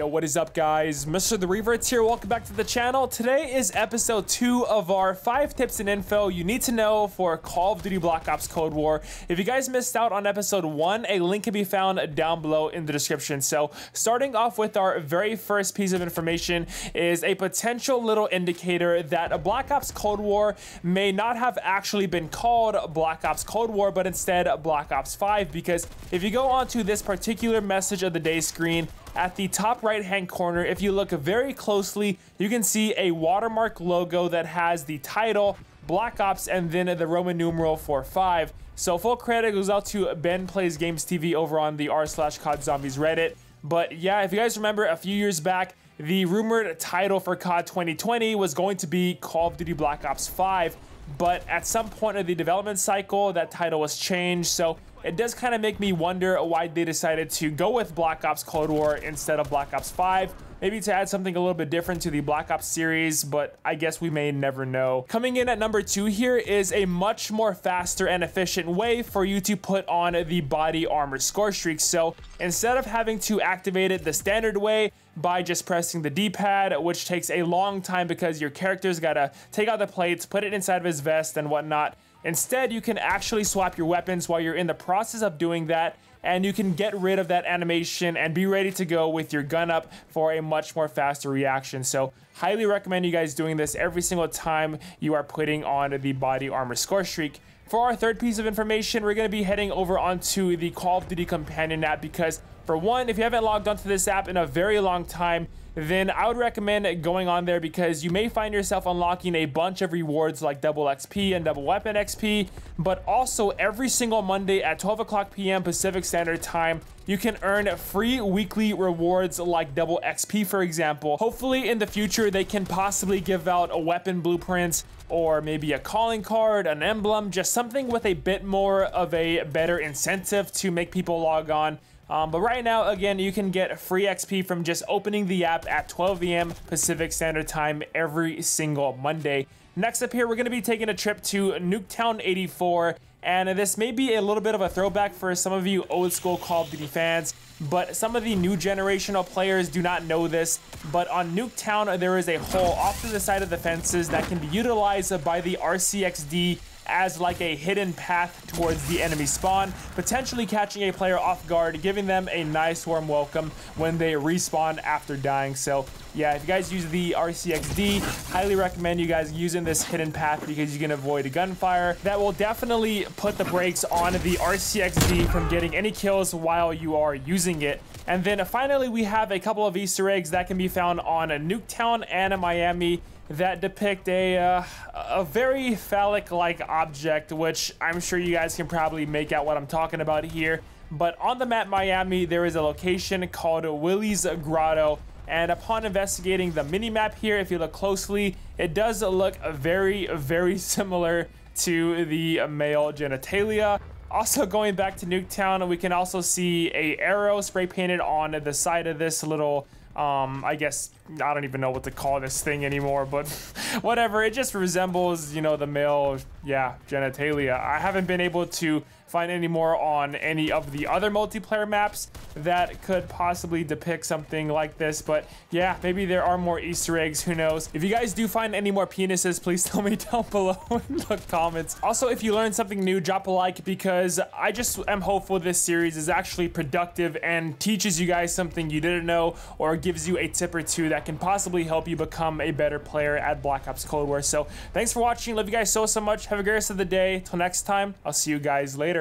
Yo, what is up guys? Mr. The Revertz here, welcome back to the channel. Today is episode 2 of our 5 tips and info you need to know for Call of Duty Black Ops Cold War. If you guys missed out on episode 1, a link can be found down below in the description. So starting off with our very first piece of information is a potential little indicator that Black Ops Cold War may not have actually been called Black Ops Cold War, but instead Black Ops 5 because if you go onto this particular message of the day screen, at the top right hand corner, if you look very closely, you can see a watermark logo that has the title, Black Ops, and then the Roman numeral for 5. So full credit goes out to Ben Plays Games TV over on the r slash COD Zombies Reddit. But yeah, if you guys remember a few years back, the rumored title for COD 2020 was going to be Call of Duty Black Ops 5. But at some point of the development cycle, that title was changed. So it does kind of make me wonder why they decided to go with Black Ops Cold War instead of Black Ops 5. Maybe to add something a little bit different to the Black Ops series, but I guess we may never know. Coming in at number two here is a much more faster and efficient way for you to put on the body armor score streak. So instead of having to activate it the standard way by just pressing the D-pad, which takes a long time because your character's gotta take out the plates, put it inside of his vest and whatnot, Instead, you can actually swap your weapons while you're in the process of doing that, and you can get rid of that animation and be ready to go with your gun up for a much more faster reaction. So highly recommend you guys doing this every single time you are putting on the body armor score streak. For our third piece of information, we're going to be heading over onto the Call of Duty Companion app because for one, if you haven't logged onto this app in a very long time, then I would recommend going on there because you may find yourself unlocking a bunch of rewards like double XP and double weapon XP, but also every single Monday at 12 o'clock p.m. Pacific Standard Time, you can earn free weekly rewards like double XP, for example. Hopefully in the future, they can possibly give out a weapon blueprints or maybe a calling card, an emblem, just something with a bit more of a better incentive to make people log on um, but right now, again, you can get free XP from just opening the app at 12 a.m. Pacific Standard Time every single Monday. Next up here, we're going to be taking a trip to Nuketown 84. And this may be a little bit of a throwback for some of you old school Call of Duty fans, but some of the new generational players do not know this. But on Nuketown, there is a hole off to the side of the fences that can be utilized by the RCXD as like a hidden path towards the enemy spawn, potentially catching a player off guard, giving them a nice warm welcome when they respawn after dying. So yeah, if you guys use the RCXD, highly recommend you guys using this hidden path because you can avoid a gunfire. That will definitely put the brakes on the RCXD from getting any kills while you are using it. And then finally, we have a couple of Easter eggs that can be found on a Nuketown and a Miami that depict a, uh, a very phallic-like object, which I'm sure you guys can probably make out what I'm talking about here. But on the map Miami, there is a location called Willie's Grotto. And upon investigating the mini-map here, if you look closely, it does look very, very similar to the male genitalia. Also going back to Nuketown, we can also see a arrow spray painted on the side of this little um, I guess, I don't even know what to call this thing anymore, but whatever. It just resembles, you know, the male, yeah, genitalia. I haven't been able to find any more on any of the other multiplayer maps that could possibly depict something like this. But yeah, maybe there are more Easter eggs, who knows. If you guys do find any more penises, please tell me down below in the comments. Also, if you learned something new, drop a like because I just am hopeful this series is actually productive and teaches you guys something you didn't know or gives you a tip or two that can possibly help you become a better player at Black Ops Cold War. So thanks for watching. Love you guys so, so much. Have a great rest of the day. Till next time, I'll see you guys later.